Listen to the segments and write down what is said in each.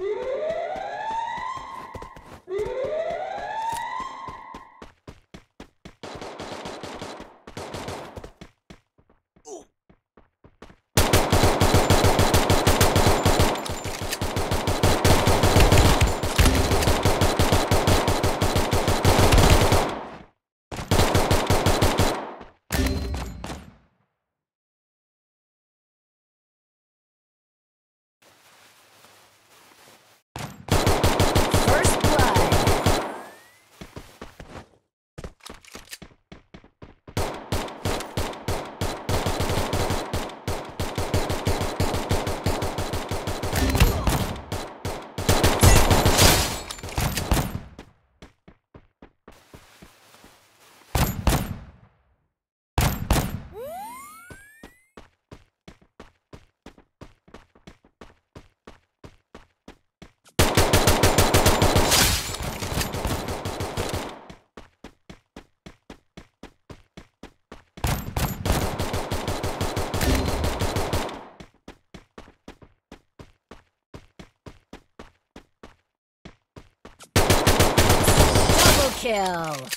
First blood. Double kill.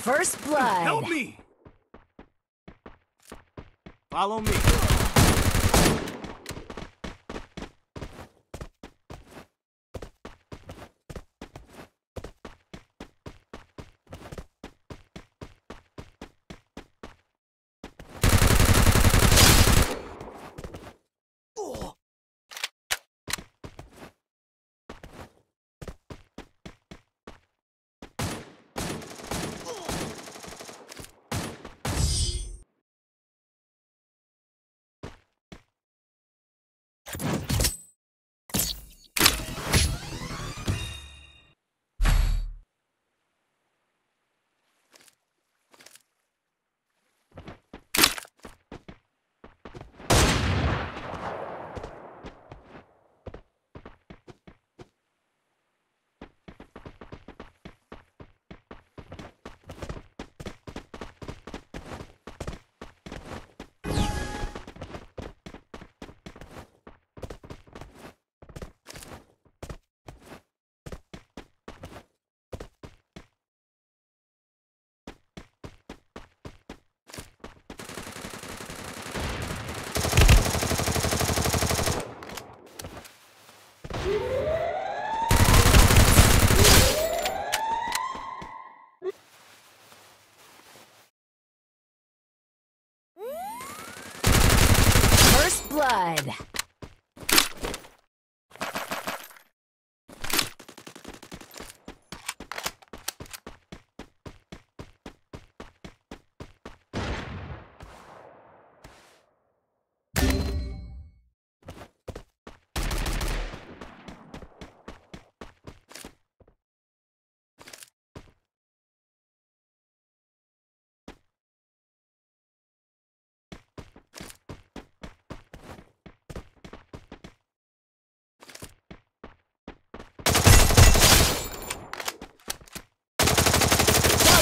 First blood. Help me! Follow me. First blood.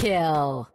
kill.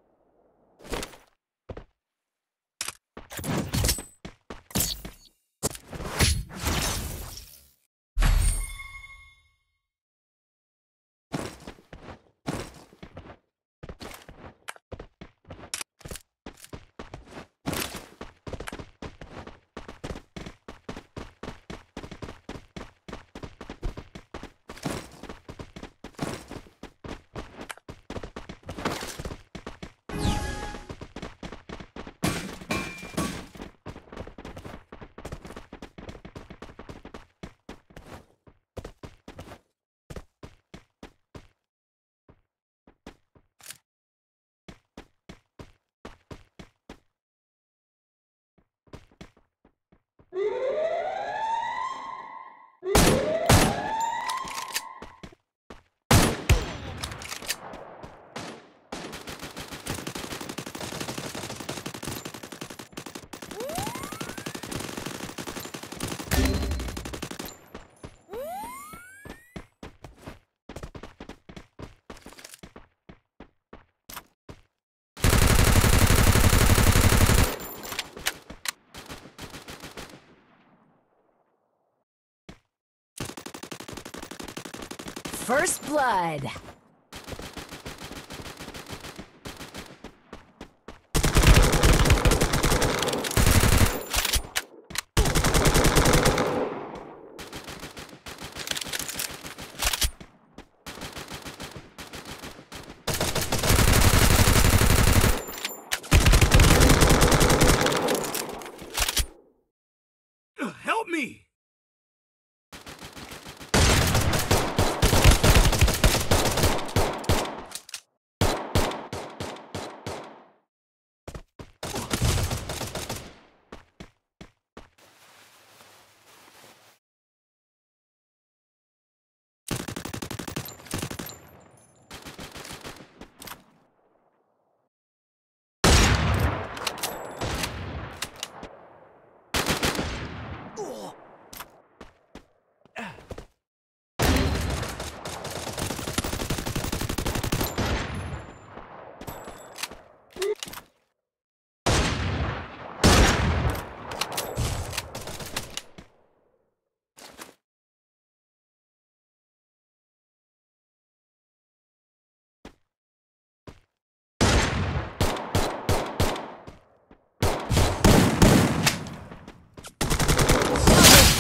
First blood. Help me!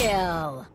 Kill.